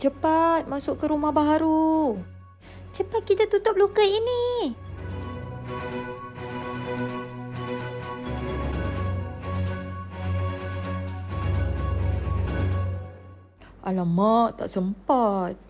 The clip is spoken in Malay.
Cepat masuk ke rumah baharu. Cepat kita tutup luka ini. Alamak, tak sempat.